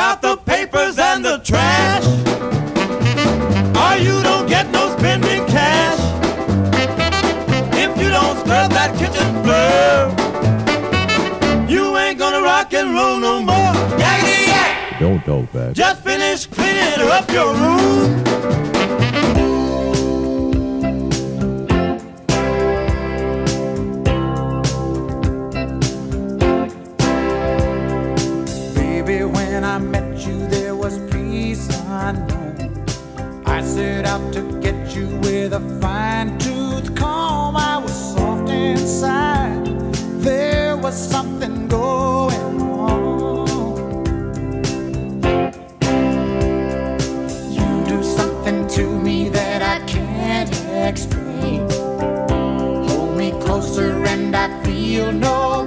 out the papers and the trash. Or you don't get no spending cash. If you don't scrub that kitchen floor, you ain't gonna rock and roll no more. Yak! Don't back. Just finish cleaning up your room. it out to get you with a fine tooth comb. I was soft inside, there was something going on. You do something to me that I can't explain. Hold me closer, and I feel no.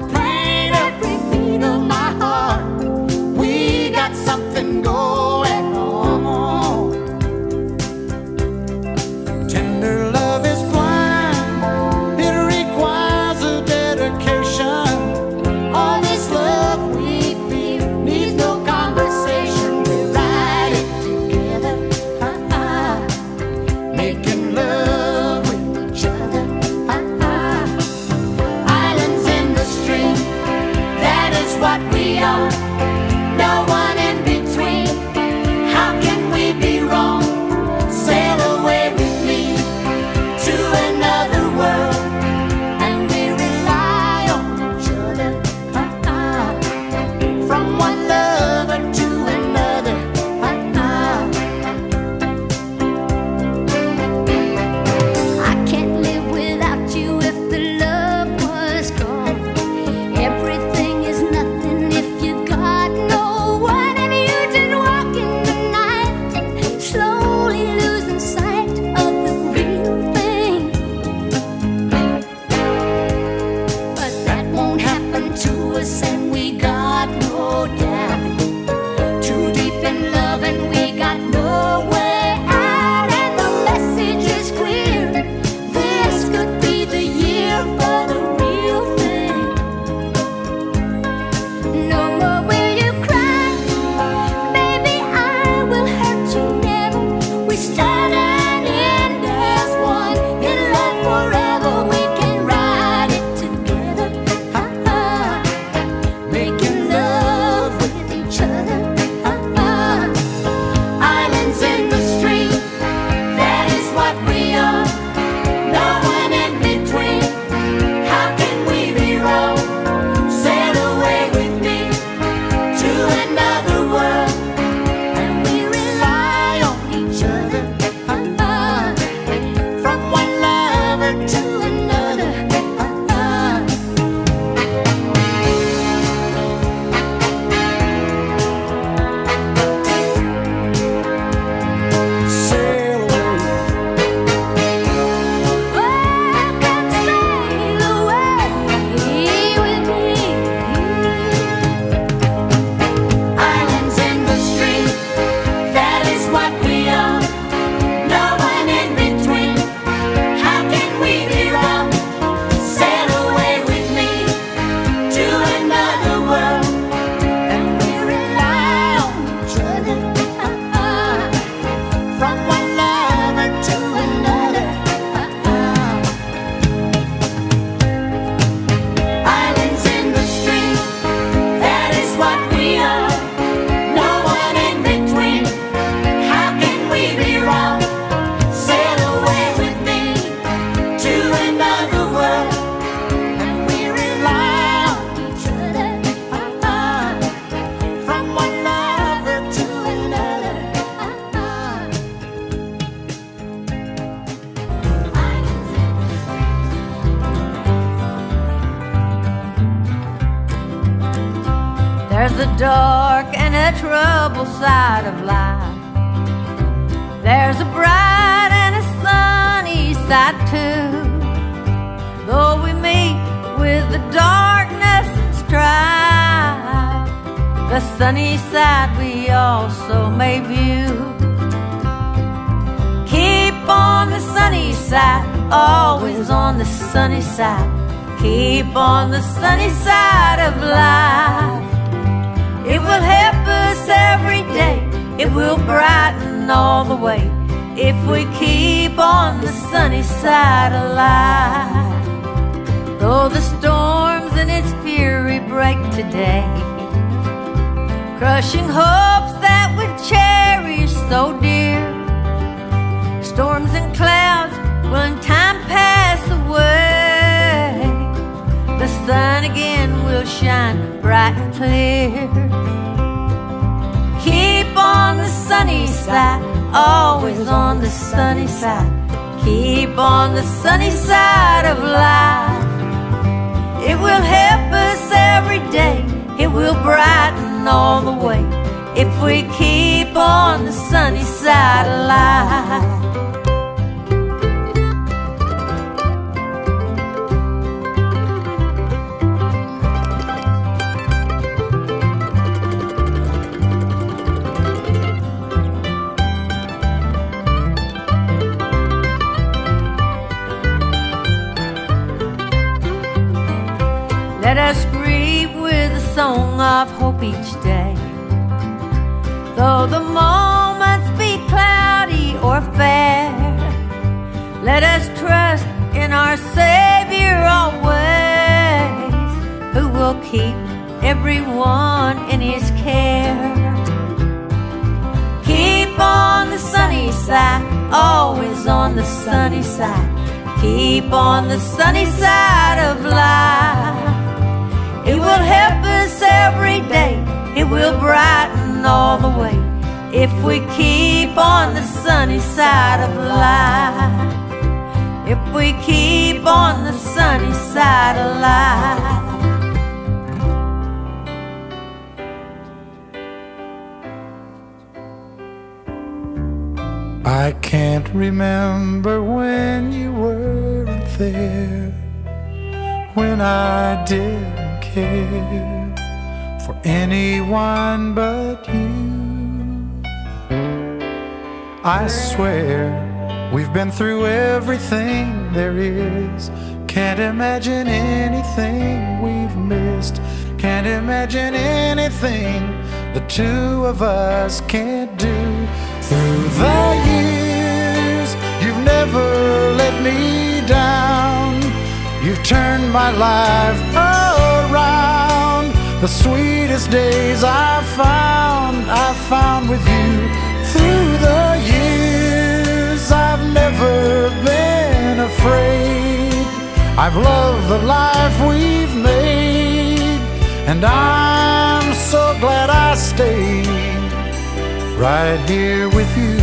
the darkness and strife, The sunny side we also may view. Keep on the sunny side, always on the sunny side. Keep on the sunny side of life. It will help us every day. It will brighten all the way if we keep on the sunny side of life. Though the storms in its fury break today, crushing hopes that we cherish so dear. Storms and clouds will in time pass away. The sun again will shine bright and clear. Keep on the sunny side, always on the sunny side. Keep on the sunny side of life. It will help us every day. It will brighten all the way if we keep on the sunny side of life. Let us grieve with a song of hope each day. Though the moments be cloudy or fair, let us trust in our Savior always, who will keep everyone in His care. Keep on the sunny side, always on the sunny side. Keep on the sunny side of life. It will help us every day. It will brighten all the way if we keep on the sunny side of life. If we keep on the sunny side of life. I can't remember when you weren't there, when I didn't care for anyone but you. I swear we've been through everything there is. Can't imagine anything we've missed. Can't imagine anything the two of us can't do. Through the years, you've never let me down. You've turned my life around. The sweetest days I've found, I've found with you. Through the years, I've never been afraid. I've loved the life we've made, and I'm so glad I stayed right here with you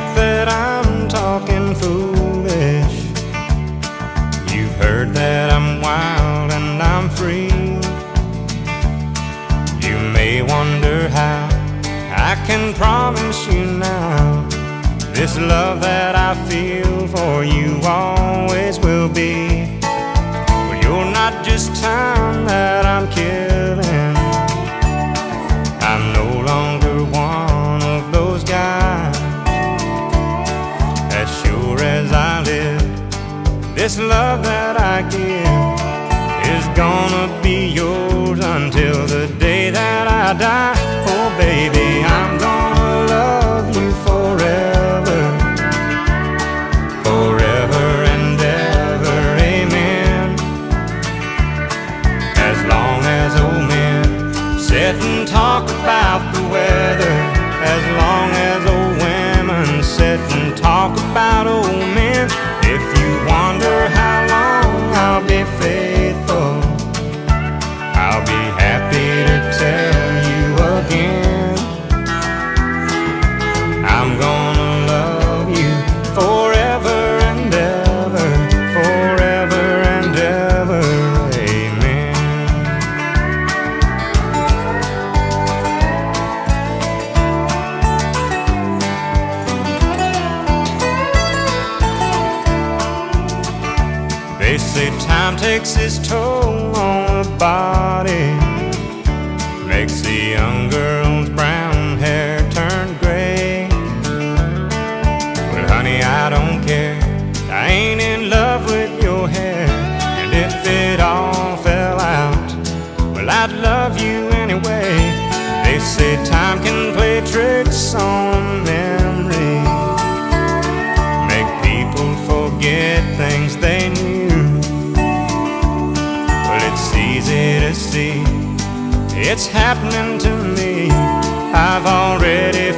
think that I'm talking foolish. You've heard that I'm wild and I'm free. You may wonder how I can promise you now this love that I feel for you always will be. But you're not just time. Love that I give is gonna be yours until the day that I die. Oh, baby, I'm gonna love you forever, forever and ever. Amen. As long as old men sit and talk about the weather, as long as sit and talk about old men. If you wonder how long I'll be faithful, toll on the body, makes the young girl's brown hair turn gray. Well, honey, I don't care. I ain't in love with your hair, and if it all fell out, well, I'd love you anyway. They say time can play tricks on it's happening to me. I've already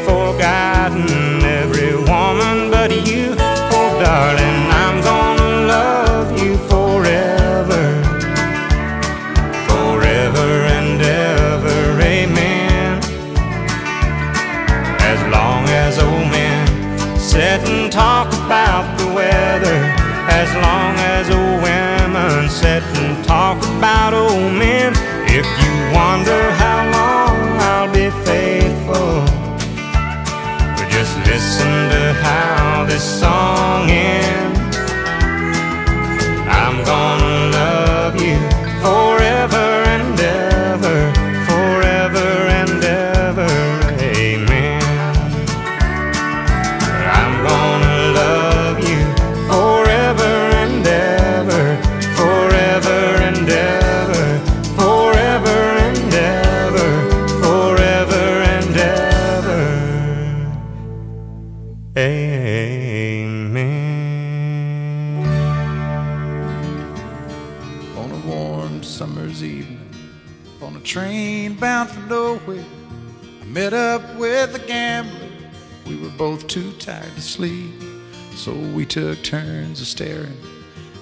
took turns of staring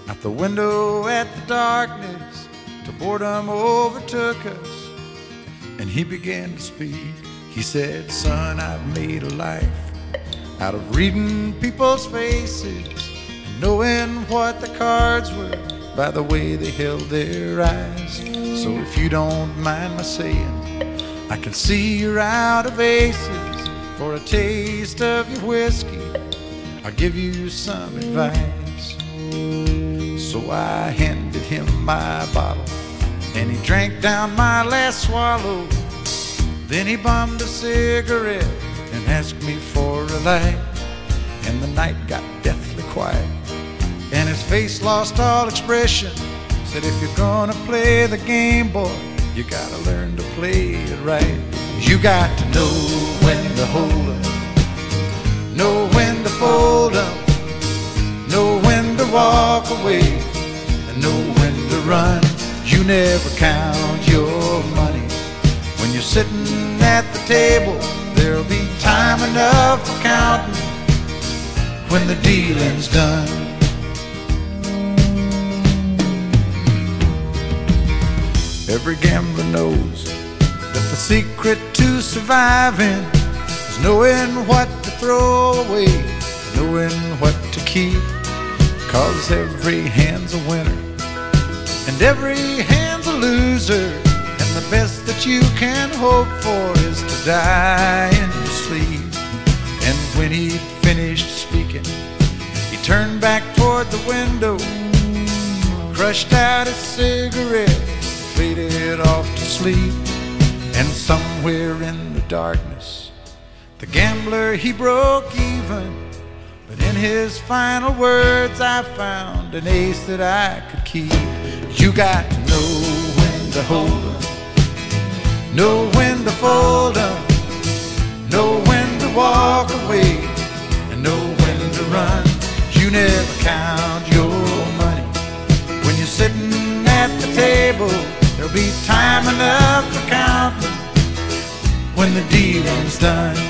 out the window at the darkness till boredom overtook us. And he began to speak. He said, Son, I've made a life out of reading people's faces and knowing what the cards were by the way they held their eyes. So if you don't mind my saying, I can see you're out of aces for a taste of your whiskey. I'll give you some advice. So I handed him my bottle and he drank down my last swallow. Then he bummed a cigarette and asked me for a light. And the night got deathly quiet. And his face lost all expression. Said, if you're gonna play the game, boy, you gotta learn to play it right. You got to know when to hold up, know when to fold up, know when to walk away, and know when to run. You never count your money when you're sitting at the table. There'll be time enough for counting when the dealing's done. Every gambler knows that the secret to surviving is knowing what to throw away, knowing what to keep. Cause every hand's a winner and every hand's a loser. And the best that you can hope for is to die in your sleep. And when he finished speaking, he turned back toward the window, crushed out a cigarette, faded off to sleep. And somewhere in the darkness, the gambler he broke even. But in his final words, I found an ace that I could keep. You got to know when to hold 'em, know when to fold 'em, know when to walk away, and know when to run. You never count your money when you're sitting at the table. There'll be time enough for counting when the dealing's done.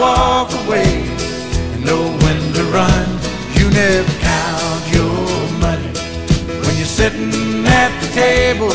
walk away, and know when to run. You never count your money. When you're sitting at the table,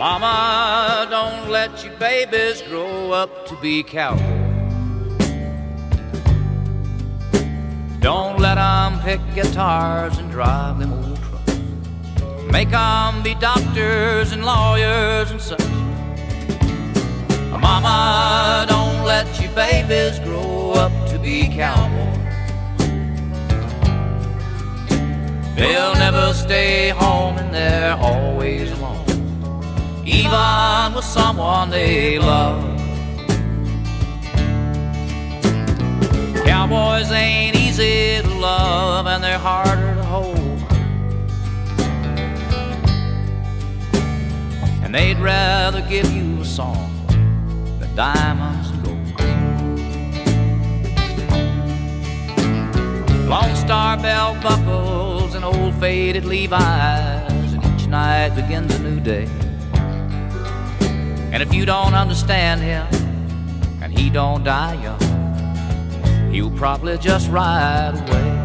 Mama, don't let your babies grow up to be cowboys. Don't let 'em pick guitars and drive them old trucks. Make 'em be doctors and lawyers and such. Mama, don't let your babies grow up to be cowboys. They'll never stay home and they're always alone, even with someone they love. Cowboys ain't easy to love and they're harder to hold. And they'd rather give you a song than diamonds and gold. Lone Star belt buckles and old faded Levi's, and each night begins a new day. And if you don't understand him, and he don't die young, he'll probably just ride away.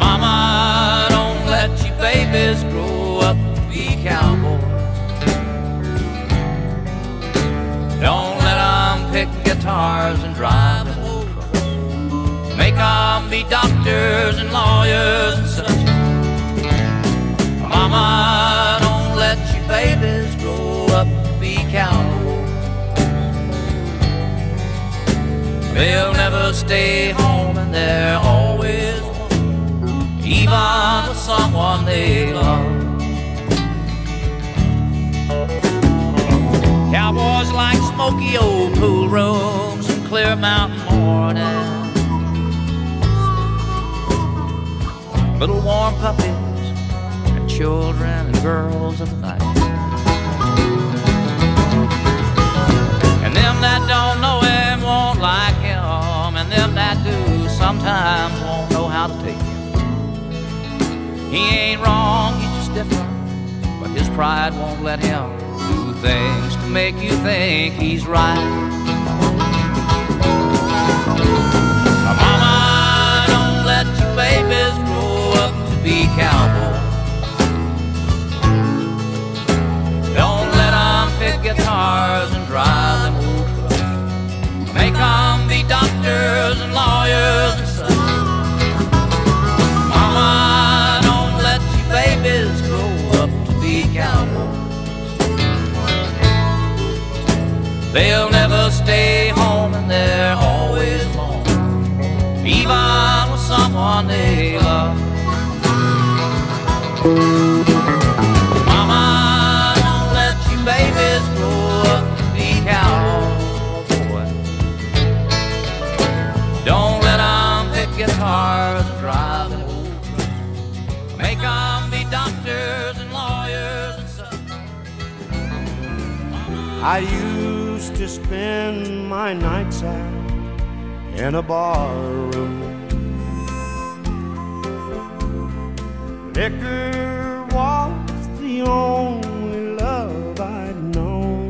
Mama, don't let your babies grow up to be cowboys. Don't let them pick guitars and drive them old trucks. Make them be doctors and lawyers and such. Mama, babies grow up be cowboys. They'll never stay home and they're always alone, even with someone they love. Cowboys like smoky old pool rooms and clear mountain mornings. Little warm puppies and children and girls of the night. Like him, and them that do sometimes won't know how to take him. He ain't wrong, he's just different, but his pride won't let him do things to make you think he's right. Mama, don't let your babies grow up to be cowboys. Make be doctors and lawyers and such. Mama, don't let your babies grow up to be cowboys. They'll never stay home and they're always alone, even with someone they love. I used to spend my nights out in a bar room. Liquor was the only love I'd known.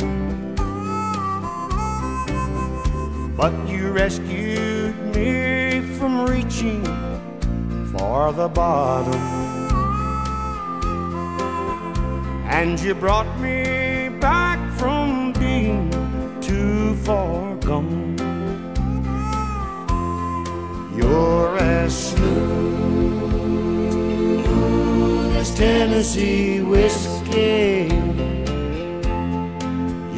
But you rescued me from reaching for the bottom. And you brought me far. You're as smooth as Tennessee whiskey.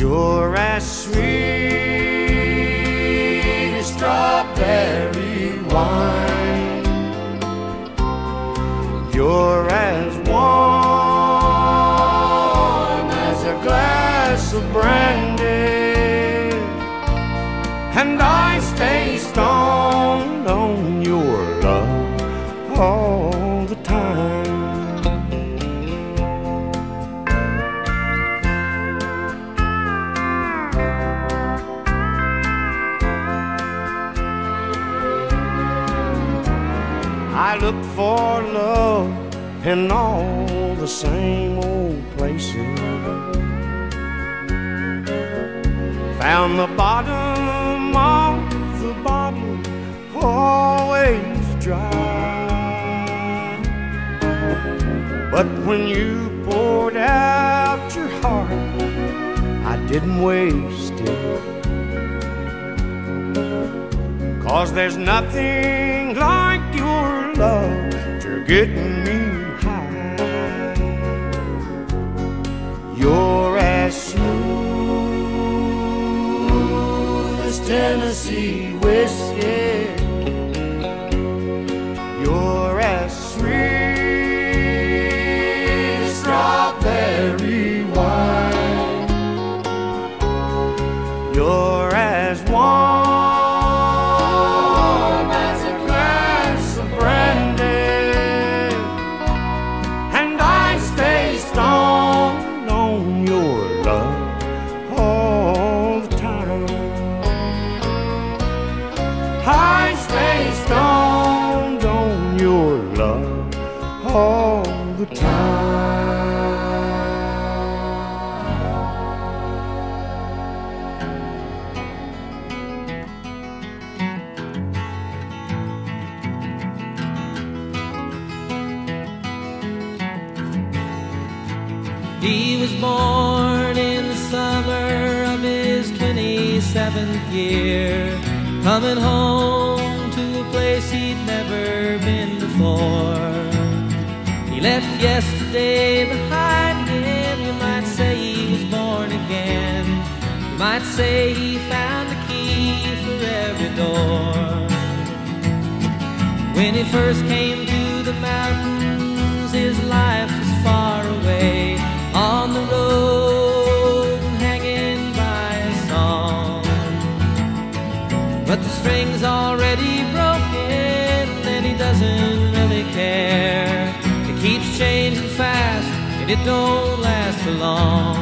You're as sweet as strawberry wine. You're as warm as a glass of brandy, Stay stoned on your love all the time. I look for love in all the same old places. Found the bottom dry. But when you poured out your heart, I didn't waste it. Cause there's nothing like your love to getting me high. You're as smooth as Tennessee whiskey. Coming home to a place he'd never been before. He left yesterday behind him, you might say he was born again. You might say he found the key for every door. When he first came to the mountains, his life was far away on the road, string's already broken, and he doesn't really care. It keeps changing fast, and it don't last for long.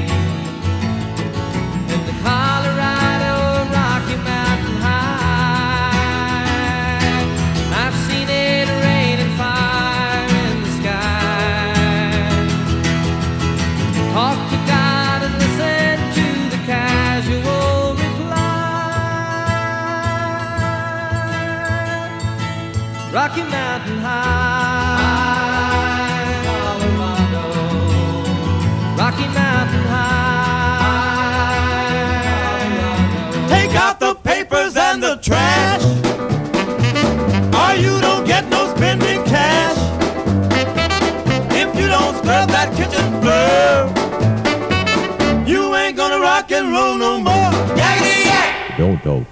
You ain't